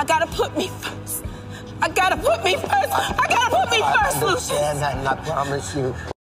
I gotta put me first. I gotta put me first. I gotta put me first, I understand that, and I promise you,